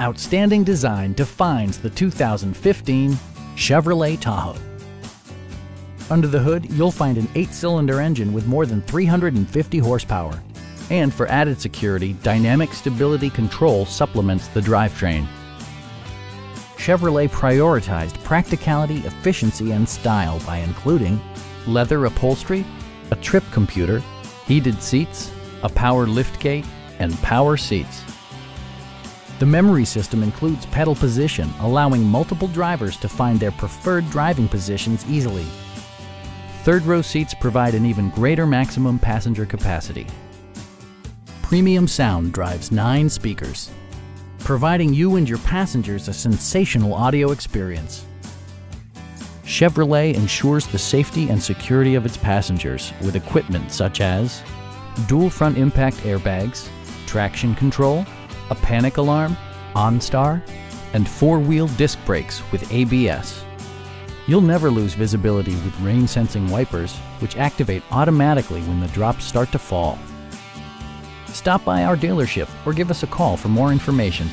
Outstanding design defines the 2015 Chevrolet Tahoe. Under the hood, you'll find an eight-cylinder engine with more than 350 horsepower. And for added security, Dynamic Stability Control supplements the drivetrain. Chevrolet prioritized practicality, efficiency, and style by including leather upholstery, a trip computer, heated seats, a power liftgate, and power seats. The memory system includes pedal position, allowing multiple drivers to find their preferred driving positions easily. Third row seats provide an even greater maximum passenger capacity. Premium sound drives nine speakers, providing you and your passengers a sensational audio experience. Chevrolet ensures the safety and security of its passengers with equipment such as dual front impact airbags, traction control, a panic alarm, OnStar, and four-wheel disc brakes with ABS. You'll never lose visibility with rain-sensing wipers, which activate automatically when the drops start to fall. Stop by our dealership or give us a call for more information.